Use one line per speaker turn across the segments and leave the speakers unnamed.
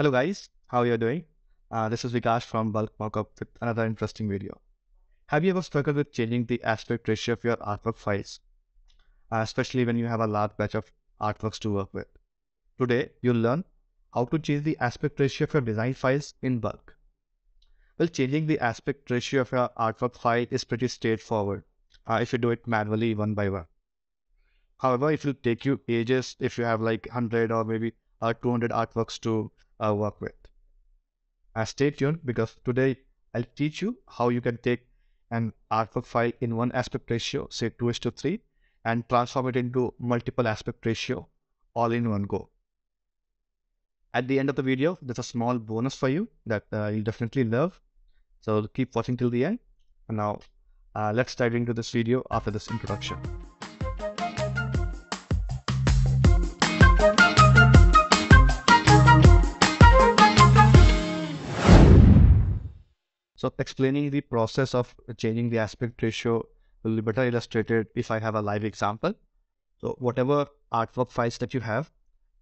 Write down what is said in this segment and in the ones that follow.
Hello guys, how are you doing? Uh, this is Vikash from Bulk Mockup with another interesting video. Have you ever struggled with changing the aspect ratio of your artwork files? Uh, especially when you have a large batch of artworks to work with. Today, you'll learn how to change the aspect ratio of your design files in bulk. Well, changing the aspect ratio of your artwork file is pretty straightforward uh, if you do it manually one by one. However, it will take you ages if you have like 100 or maybe uh, 200 artworks to uh, work with. Uh, stay tuned because today I'll teach you how you can take an artwork file in one aspect ratio, say 2 to 3, and transform it into multiple aspect ratio all in one go. At the end of the video, there's a small bonus for you that uh, you'll definitely love. So keep watching till the end. And now uh, let's dive into this video after this introduction. So explaining the process of changing the aspect ratio will be better illustrated if I have a live example. So whatever artwork files that you have,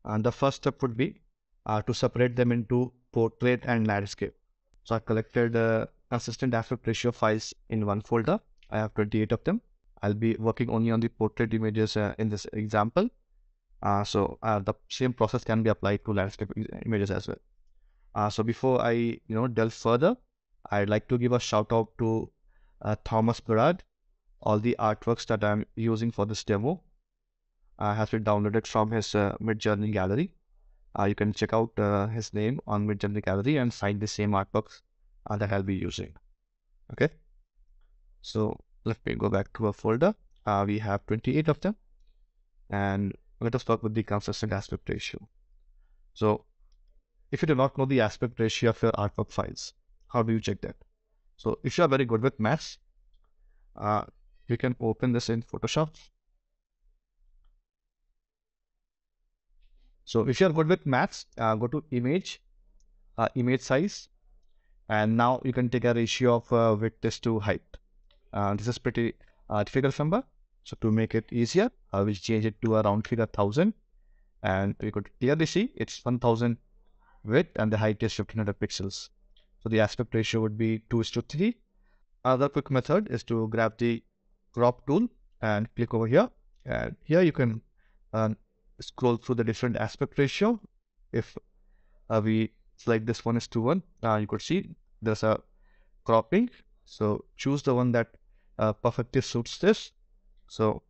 and the first step would be uh, to separate them into portrait and landscape. So I've collected uh, consistent aspect ratio files in one folder. I have 28 of them. I'll be working only on the portrait images uh, in this example. Uh, so uh, the same process can be applied to landscape images as well. Uh, so before I you know delve further, I'd like to give a shout out to uh, Thomas Berard. All the artworks that I'm using for this demo uh, has been downloaded from his uh, Midjourney gallery. Uh, you can check out uh, his name on Midjourney gallery and find the same artworks uh, that I'll be using. Okay. So let me go back to a folder. we have 28 of them and let us start with the consistent aspect ratio. So if you do not know the aspect ratio of your artwork files, how do you check that? So if you are very good with maths, uh, you can open this in Photoshop. So if you are good with maths, uh, go to image, uh, image size, and now you can take a ratio of uh, width to height. Uh, this is pretty uh, difficult number. So to make it easier, I will change it to around round figure 1000 and you could clearly see it's 1000 width and the height is 1500 pixels. So the aspect ratio would be 2 is to 3. Another quick method is to grab the crop tool and click over here. And here you can uh, scroll through the different aspect ratio. If uh, we select this one is to 1, uh, you could see there's a cropping. So choose the one that uh, perfectly suits this. So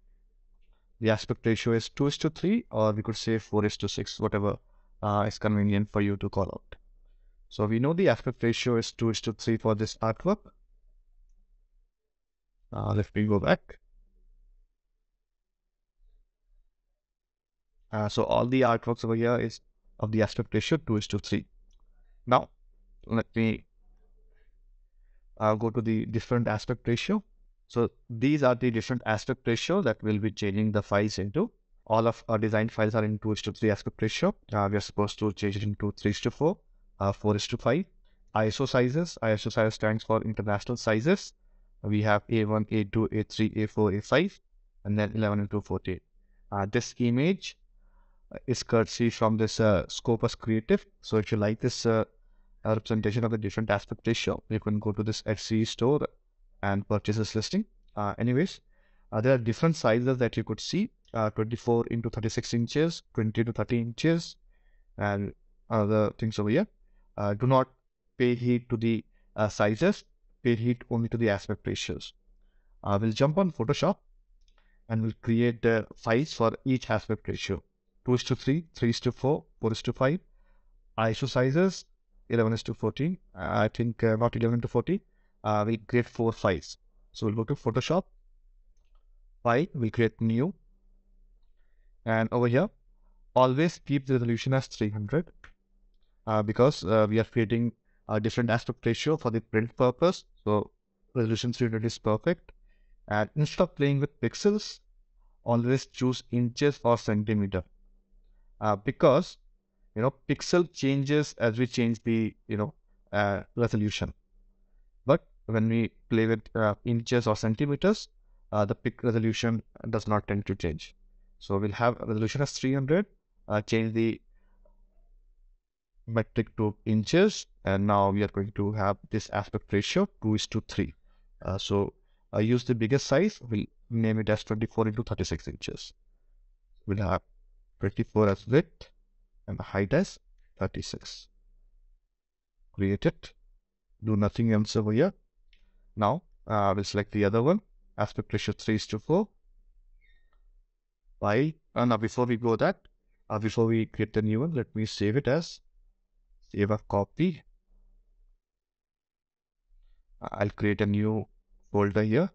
the aspect ratio is 2 is to 3 or we could say 4 is to 6, whatever uh, is convenient for you to call out. So we know the aspect ratio is 2 is to 3 for this artwork. Uh, let me go back. Uh, so all the artworks over here is of the aspect ratio 2 is to 3. Now, let me uh, go to the different aspect ratio. So these are the different aspect ratio that we'll be changing the files into. All of our design files are in 2 is to 3 aspect ratio. Uh, we are supposed to change it into 3 is to 4 uh, 4 is to 5. ISO sizes, ISO size stands for international sizes. We have A1, A2, A3, A4, A5, and then 11 into 14. Uh, this image is courtesy from this uh, Scopus Creative. So if you like this uh, representation of the different aspect ratio, you can go to this Etsy store and purchase this listing. Uh, anyways, uh, there are different sizes that you could see. Uh, 24 into 36 inches, 20 to 30 inches, and other things over here do not pay heed to the uh, sizes, pay heed only to the aspect ratios. Uh, we'll jump on Photoshop and we'll create the files for each aspect ratio. 2 is to 3, 3 is to 4, 4 is to 5. ISO sizes, 11 is to 14. I think uh, not 11 to 40. Uh, we create four files. So we'll go to Photoshop, file, we create new. And over here, always keep the resolution as 300 uh, because uh, we are creating a different aspect ratio for the print purpose. So resolution 300 is perfect. And instead of playing with pixels, always choose inches or centimeter. Uh, because, you know, pixel changes as we change the, you know, uh, resolution. But when we play with uh, inches or centimeters, uh, the pic resolution does not tend to change. So we'll have resolution as 300, change the metric to inches and now we are going to have this aspect ratio 2 is to 3 uh, so I use the biggest size we'll name it as 24 into 36 inches. We'll have 24 as width and the height as 36 create it do nothing else over here. Now uh, we'll select the other one aspect ratio 3 is to 4 by uh, now before we go that uh, before we create the new one let me save it as save a copy. I'll create a new folder here.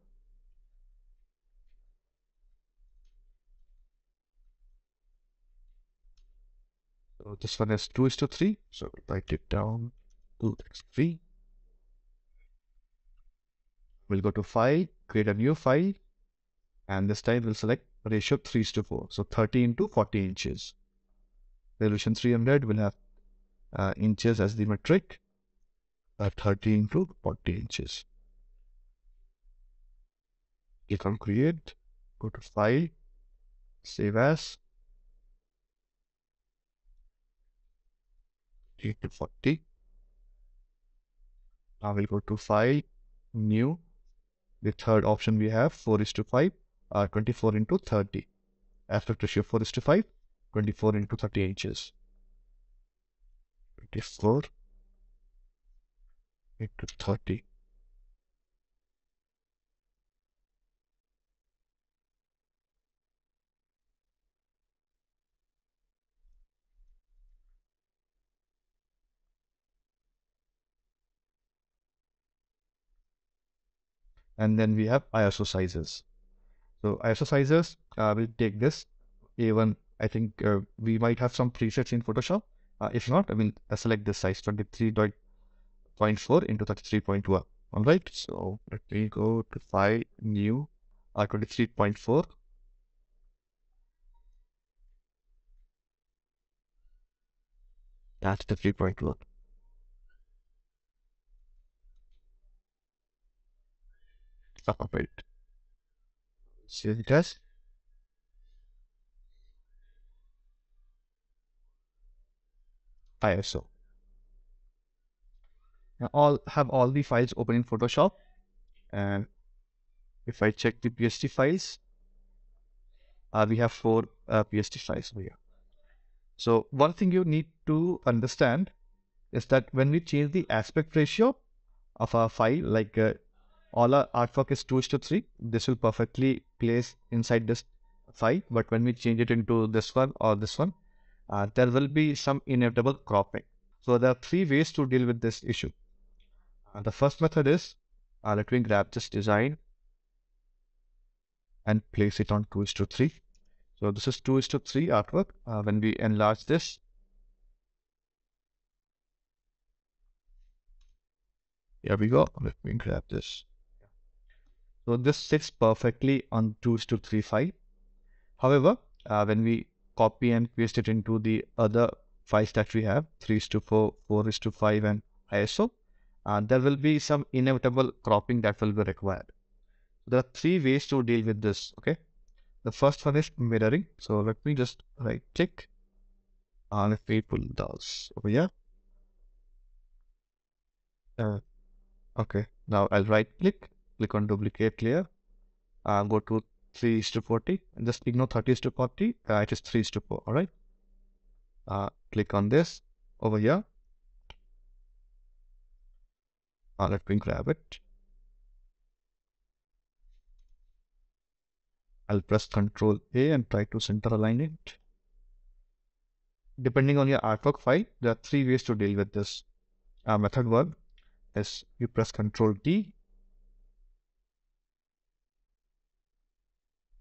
So this one is 2 is to 3 so write it down. 2 x 3 we'll go to file create a new file. And this time we'll select ratio 3 to 4 so 30 into 40 inches. Resolution 300 will have uh, inches as the metric uh, 30 into 40 inches. Click on create go to file save as 30 to 40 now we'll go to file new. The third option we have 4 is to 5 uh, 24 into 30 aspect ratio 4 is to 5 24 into 30 inches 24 into 30 and then we have ISO sizes. So ISO sizes, uh, we'll take this A1. I think uh, we might have some presets in Photoshop. Uh, if not, I mean, uh, select this size 23.4 into 33.1. All right. So let me go to file new uh, 23.4. That's the 3.1. separate. See the ISO. Now all have all the files open in Photoshop and if I check the PSD files, uh, we have four uh, PSD files here. So one thing you need to understand is that when we change the aspect ratio of a file like uh, all our artwork is 2 to 3 this will perfectly place inside this file but when we change it into this one or this one uh, there will be some inevitable cropping. So there are three ways to deal with this issue. Uh, the first method is uh, let me grab this design and place it on 2 to 3 so this is 2 to 3 artwork. Uh, when we enlarge this here we go. Let me grab this. So this sits perfectly on 2 to 3 file. However, uh, when we copy and paste it into the other files that we have, 3 is to 4, 4 is to 5 and ISO, and there will be some inevitable cropping that will be required. There are three ways to deal with this, okay? The first one is mirroring. So let me just right click on if we pull those over here. Uh, okay, now I'll right click click on duplicate layer, and go to 3 is to 40, and just ignore 30 is to 40, uh, it is 3 is to 4, all right? Uh, click on this over here. Uh, let me grab it. I'll press Control A and try to center align it. Depending on your artwork file, there are three ways to deal with this. Uh, method one is you press Control D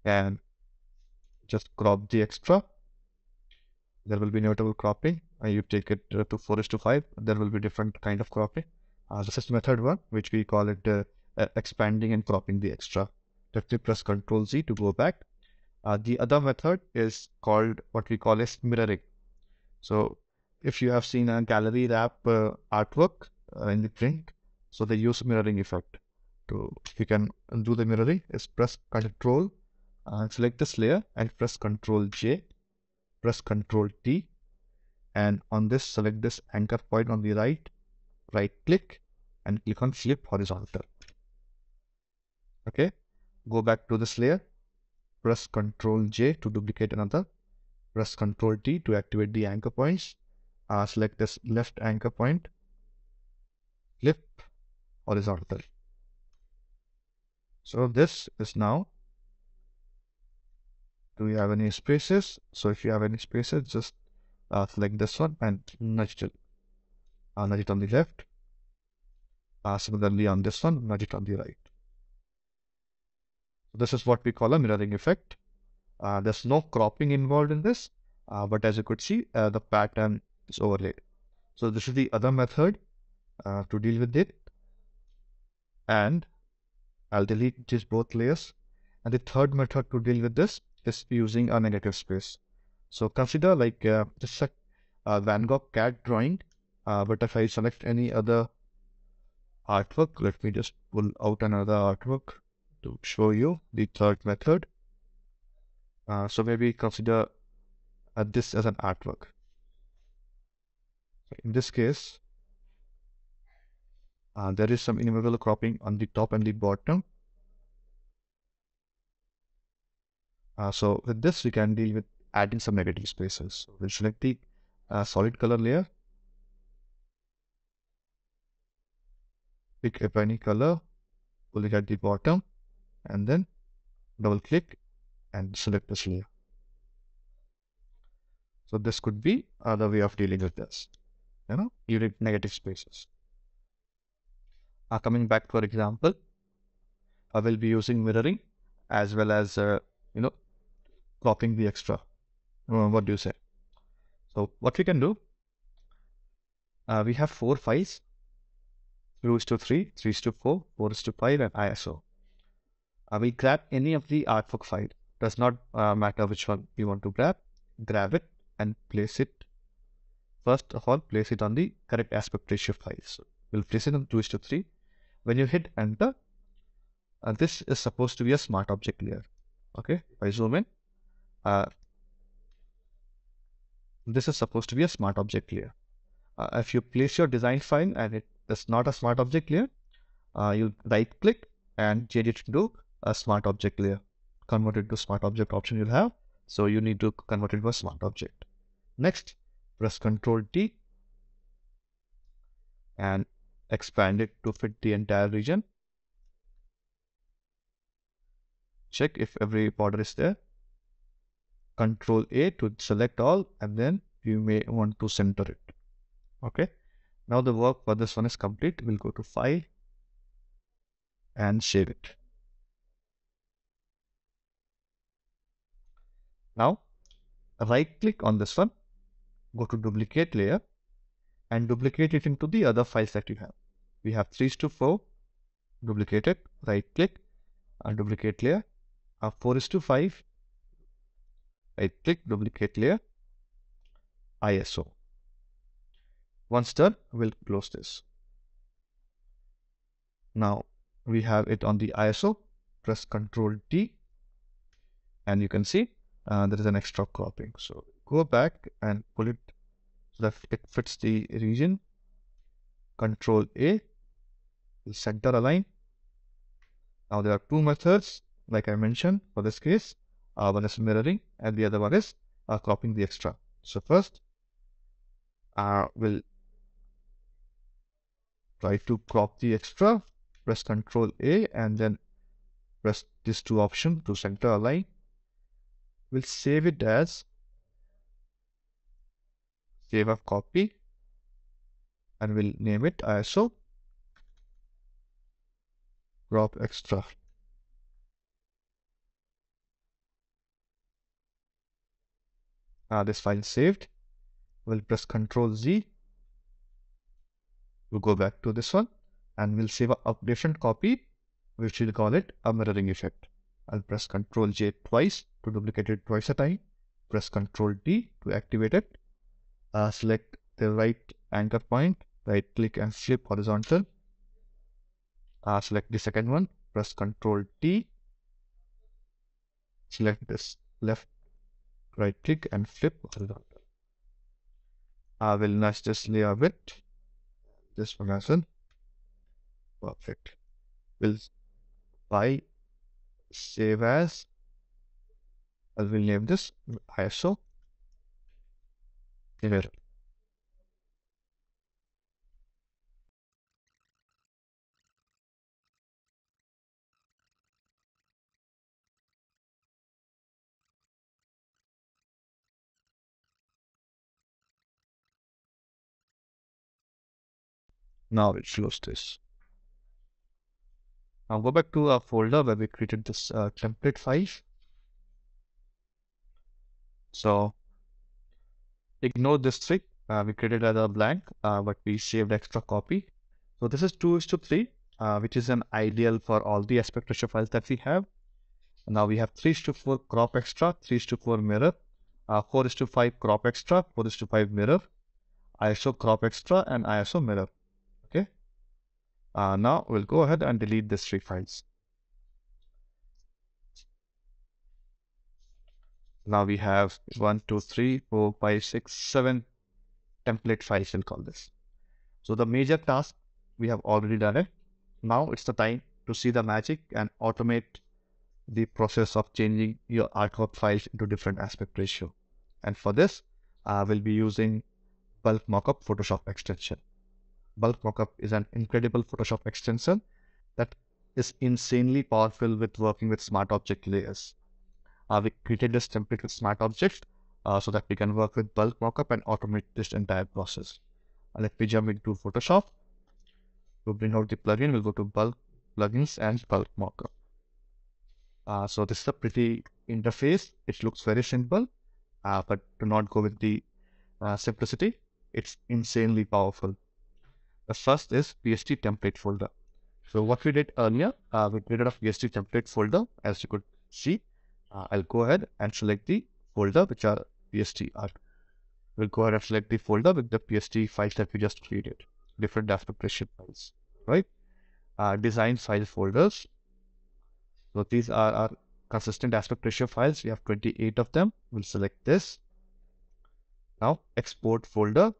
and just crop the extra. There will be inevitable cropping. Uh, you take it uh, to 4 to 5. There will be different kind of cropping. Uh, this is method one, which we call it uh, expanding and cropping the extra. Me press Control Z to go back. Uh, the other method is called what we call as mirroring. So if you have seen a gallery wrap uh, artwork in the print, so they use mirroring effect. To you can do the mirroring, is press Control uh, select this layer and press Ctrl J, press Ctrl T, and on this select this anchor point on the right right click and click on flip horizontal. Okay go back to this layer press ctrl j to duplicate another press ctrl t to activate the anchor points uh, select this left anchor point flip horizontal. So this is now do you have any spaces? So if you have any spaces just uh, select this one and nudge it uh, nudge it on the left. Uh, similarly on this one nudge it on the right. So this is what we call a mirroring effect. Uh, there's no cropping involved in this uh, but as you could see uh, the pattern is overlaid. So this is the other method uh, to deal with it. And I'll delete these both layers. And the third method to deal with this is using a negative space. So consider like uh, is a Van Gogh cat drawing uh, but if I select any other artwork let me just pull out another artwork to show you the third method. Uh, so maybe consider uh, this as an artwork. In this case uh, there is some invisible cropping on the top and the bottom uh, so with this we can deal with adding some negative spaces. So we'll select the uh, solid color layer. Pick up any color. Pull it at the bottom. And then double click and select this layer. So this could be other way of dealing with this you know unit negative spaces. Uh, coming back for example, I will be using mirroring as well as, uh, you know, cropping the extra. Uh, what do you say? So what we can do, uh, we have four files, 2 is to 3, 3 is to 4, 4 is to 5 and ISO. I will grab any of the artwork file. Does not uh, matter which one you want to grab. Grab it and place it. First of all, place it on the correct aspect ratio file. So we'll place it on 2 is to 3 when you hit enter uh, this is supposed to be a smart object layer okay if I zoom in uh, this is supposed to be a smart object layer uh, if you place your design file and it is not a smart object layer uh, you right click and change it to a smart object layer convert it to smart object option you'll have so you need to convert it to a smart object next press ctrl t and expand it to fit the entire region. Check if every border is there. Control A to select all and then you may want to center it. Okay. Now the work for this one is complete. We'll go to File and save it. Now right click on this one, go to duplicate layer and duplicate it into the other files that you have we have 3 to 4 duplicate it, right click and duplicate layer uh, 4 is to 5 right click duplicate layer ISO once done we'll close this. Now we have it on the ISO press ctrl T and you can see uh, there is an extra cropping. So go back and pull it so that it fits the region. Control A center align. Now there are two methods, like I mentioned for this case. Uh, one is mirroring and the other one is uh, cropping the extra. So first, uh, we'll try to crop the extra, press Ctrl A and then press these two options to center align. We'll save it as save a copy and we'll name it ISO crop extra. Uh, this file saved. We'll press Ctrl Z. We'll go back to this one and we'll save a different copy, which we'll call it a mirroring effect. I'll press Ctrl J twice to duplicate it twice a time. Press Ctrl D to activate it. Uh, select the right anchor point, right click and flip horizontal uh, select the second one press ctrl T select this left right click and flip horizontal I will nest this layer width. This one as well. Perfect. We'll by save as. I will name this ISO here. Now it shows this. Now go back to our folder where we created this uh, template file. So ignore this trick. Uh, we created as a blank, uh, but we saved extra copy. So this is 2 is to 3, uh, which is an ideal for all the aspect ratio files that we have. Now we have 3 is to 4 crop extra, 3 is to 4 mirror, uh, 4 is to 5 crop extra, 4 is to 5 mirror, ISO crop extra, and ISO mirror. Uh, now we'll go ahead and delete these three files. Now we have one, two, three, four, five, six, seven template files, we'll call this. So the major task, we have already done it. Now it's the time to see the magic and automate the process of changing your artwork files into different aspect ratio. And for this, I will be using bulk mockup Photoshop extension bulk mockup is an incredible Photoshop extension that is insanely powerful with working with smart object layers. Uh, we created this template with smart objects uh, so that we can work with bulk mockup and automate this entire process. Uh, let me jump into Photoshop. To bring out the plugin, we'll go to bulk plugins and bulk mockup. Uh, so this is a pretty interface. It looks very simple, uh, but do not go with the uh, simplicity. It's insanely powerful. The first is PSD template folder. So what we did earlier, uh, we created a PSD template folder, as you could see. Uh, I'll go ahead and select the folder, which are PSD art. We'll go ahead and select the folder with the PSD files that we just created, different aspect ratio files, right? Uh, design file folders. So these are our consistent aspect ratio files. We have 28 of them. We'll select this. Now export folder.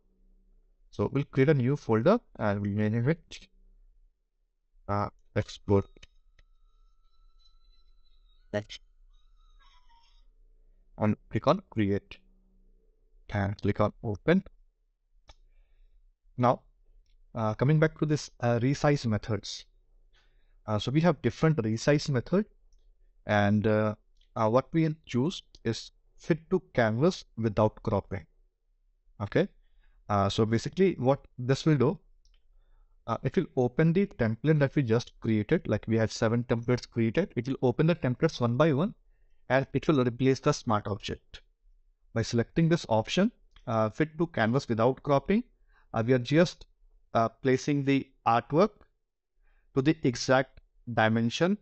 So we'll create a new folder and we'll name it uh, export. And click on create and click on open. Now, uh, coming back to this uh, resize methods. Uh, so we have different resize method and uh, uh, what we'll choose is fit to canvas without cropping. Okay. Uh, so basically what this will do, uh, it will open the template that we just created, like we have seven templates created. It will open the templates one by one and it will replace the smart object. By selecting this option, uh, fit to canvas without cropping, uh, we are just uh, placing the artwork to the exact dimension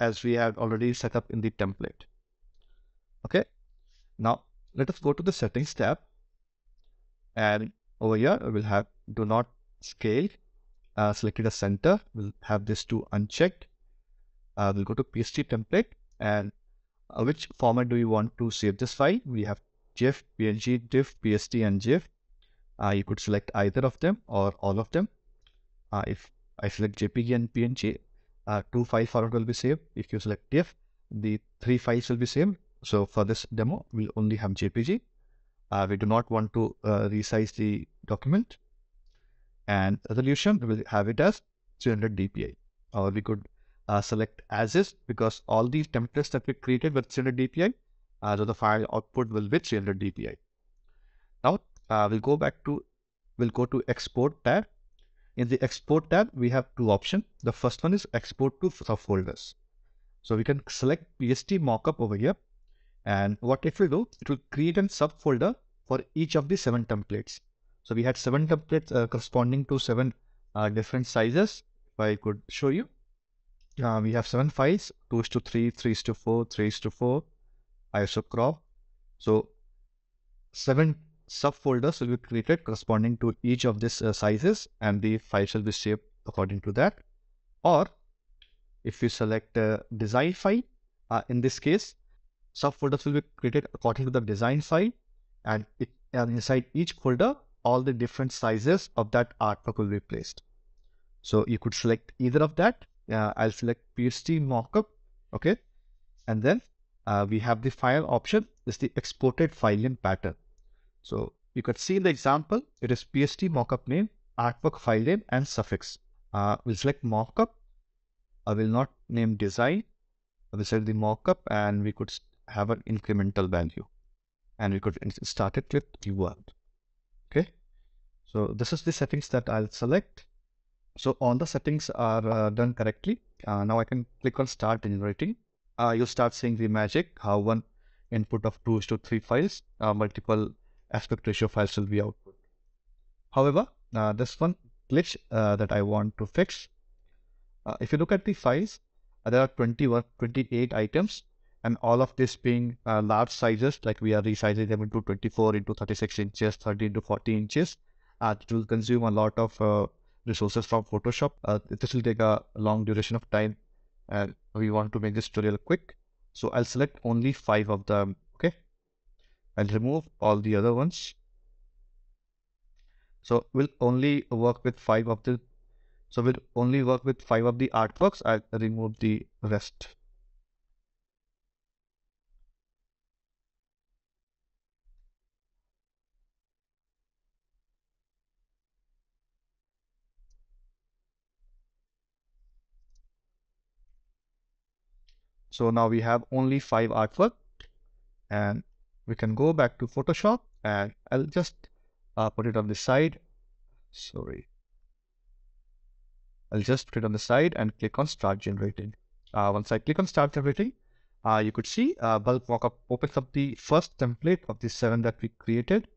as we have already set up in the template. Okay. Now let us go to the settings tab and over here we'll have do not scale uh, selected as center. We'll have this two unchecked. Uh, we'll go to psd template. And uh, which format do you want to save this file? We have gif png tiff psd and gif uh, you could select either of them or all of them. Uh, if i select jpg and png uh, two file format will be saved. If you select tiff the three files will be saved. So for this demo we'll only have jpg uh, we do not want to uh, resize the document. And resolution, we will have it as 300 dpi. Or we could uh, select as is because all these templates that we created with 300 dpi, uh, so the file output will be 300 dpi. Now uh, we'll go back to, we'll go to export tab. In the export tab, we have two options. The first one is export to subfolders. So we can select PSD mockup over here and what it will do, it will create a subfolder for each of the seven templates. So we had seven templates uh, corresponding to seven uh, different sizes. If I could show you, uh, we have seven files, 2 is to 3, 3 is to 4, 3 is to 4, ISO crop. So seven subfolders will be created corresponding to each of these uh, sizes and the files will be saved according to that. Or if you select design file, uh, in this case, subfolders will be created according to the design file and, it, and inside each folder all the different sizes of that artwork will be placed. So you could select either of that. Uh, I'll select PSD mockup. Okay. And then uh, we have the file option. Is the exported file name pattern. So you could see in the example, it is PSD mockup name, artwork file name and suffix. Uh, we'll select mockup. I will not name design. I will select the mockup and we could have an incremental value and we could start it with U1. Okay. So this is the settings that I'll select. So all the settings are uh, done correctly. Uh, now I can click on start generating. Uh, you'll start seeing the magic, how one input of two to three files, uh, multiple aspect ratio files will be output. However, uh, this one glitch uh, that I want to fix. if you look at the files, there are 21, 28 items and all of this being uh, large sizes, like we are resizing them into 24 into 36 inches, 30 into 40 inches. Uh, it will consume a lot of uh, resources from Photoshop. Uh, this will take a long duration of time and we want to make this tutorial quick. So I'll select only five of them. Okay. I'll remove all the other ones. So we'll only work with five of the, so we'll only work with five of the artworks. I'll remove the rest. So now we have only five artwork and we can go back to Photoshop and I'll just uh, put it on the side. Sorry. I'll just put it on the side and click on start generating. Uh, once I click on start generating, uh, you could see uh, bulk mockup opens up the first template of the seven that we created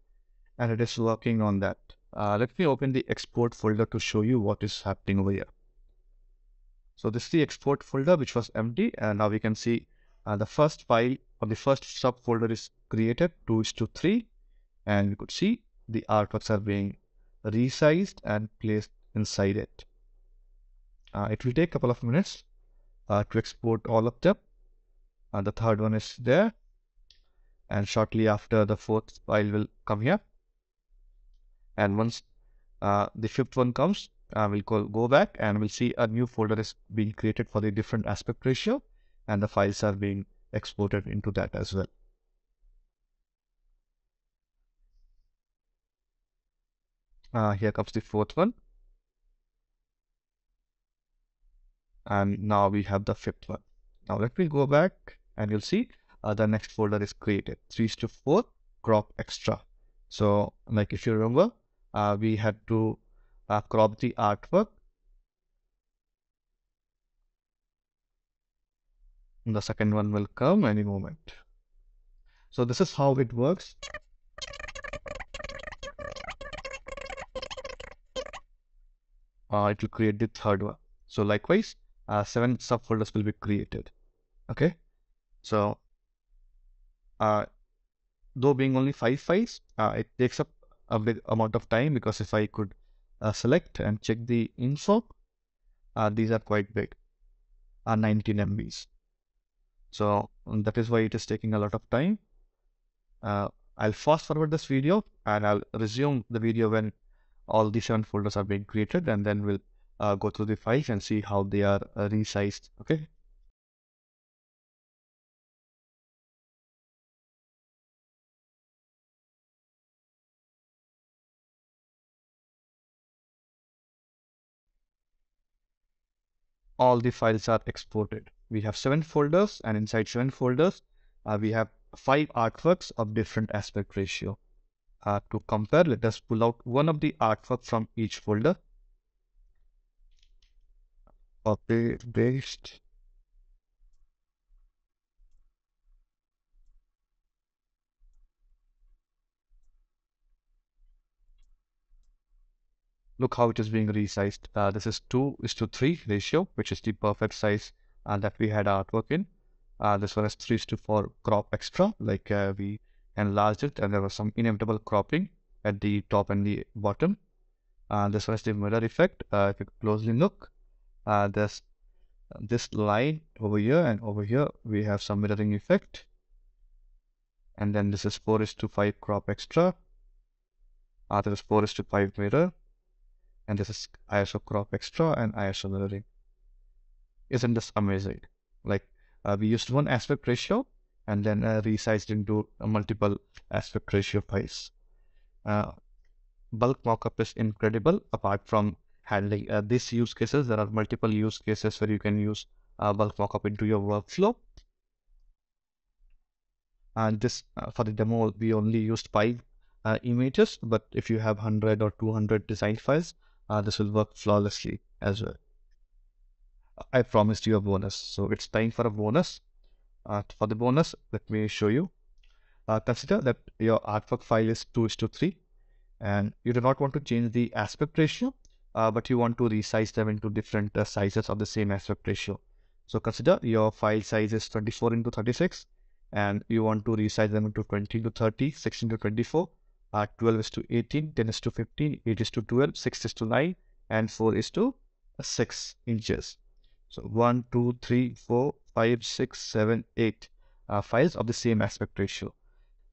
and it is working on that. Uh, let me open the export folder to show you what is happening over here. So this is the export folder which was empty and now we can see uh, the first file or the first subfolder is created 2 is to 3 and we could see the artworks are being resized and placed inside it. Uh, it will take a couple of minutes uh, to export all of them. Uh, the third one is there and shortly after the fourth file will come here and once uh, the fifth one comes uh, we'll go, go back and we'll see a new folder is being created for the different aspect ratio and the files are being exported into that as well. Uh, here comes the fourth one. And now we have the fifth one. Now let me go back and you'll see uh, the next folder is created. 3 to 4 crop extra. So like if you remember, uh, we had to uh, crop the artwork. The second one will come any moment. So this is how it works. Uh, it will create the third one. So likewise, uh, seven subfolders will be created. Okay. So, uh, though being only five files, uh, it takes up a big amount of time because if I could uh, select and check the info. Uh, these are quite big, are 19 MBs. So that is why it is taking a lot of time. Uh, I'll fast forward this video and I'll resume the video when all the seven folders are being created and then we'll uh, go through the files and see how they are uh, resized. Okay. All the files are exported. We have seven folders and inside seven folders, uh, we have five artworks of different aspect ratio. Uh, to compare, let us pull out one of the artwork from each folder. Copy, paste, look how it is being resized. Uh, this is 2 is to 3 ratio, which is the perfect size uh, that we had artwork in. Uh, this one is 3 is to 4 crop extra, like uh, we enlarged it and there was some inevitable cropping at the top and the bottom. Uh, this one is the mirror effect. Uh, if you closely look, there's this line over here and over here we have some mirroring effect. And then this is 4 is to 5 crop extra Uh, there is 4 is to 5 mirror. And this is ISO crop extra and ISO mirroring. Isn't this amazing? Like uh, we used one aspect ratio and then uh, resized into multiple aspect ratio files. Uh, bulk mockup is incredible apart from handling uh, these use cases. There are multiple use cases where you can use uh, bulk mockup into your workflow. And this uh, for the demo, we only used five images, but if you have 100 or 200 design files, uh, this will work flawlessly as well. I promised you a bonus, so it's time for a bonus. Uh, for the bonus, let me show you. Uh, consider that your artwork file is 2 is to 3 and you do not want to change the aspect ratio, uh, but you want to resize them into different uh, sizes of the same aspect ratio. So consider your file size is 24 into 36 and you want to resize them into 20 to 30, 16 to 24, uh, 12 is to 18, 10 is to 15, 8 is to 12, 6 is to 9, and 4 is to 6 inches. So 1, 2, 3, 4, 5, 6, 7, 8 uh, files of the same aspect ratio.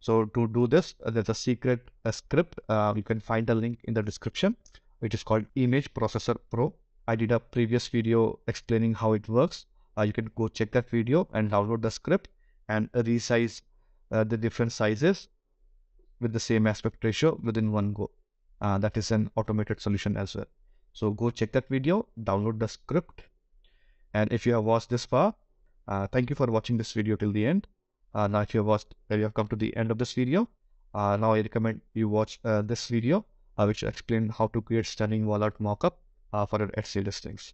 So to do this, uh, there's a secret script. You can find the link in the description, which is called Image Processor Pro. I did a previous video explaining how it works. You can go check that video and download the script and resize the different sizes with the same aspect ratio within one go. Uh, that is an automated solution as well. So go check that video, download the script. And if you have watched this far, uh, thank you for watching this video till the end. Uh, now if you have watched, you have come to the end of this video, uh, now I recommend you watch uh, this video, which explain how to create stunning wall art mockup for your Etsy listings.